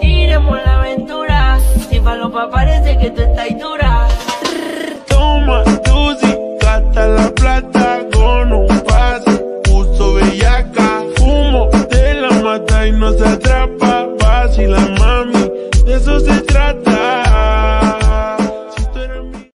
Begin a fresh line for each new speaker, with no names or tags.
Tiremos la aventura, si falopa parece que tú estás dura.
Toma tú si gasta la plata con un pase, puso bellaca, fumo de la mata y no se atrapa,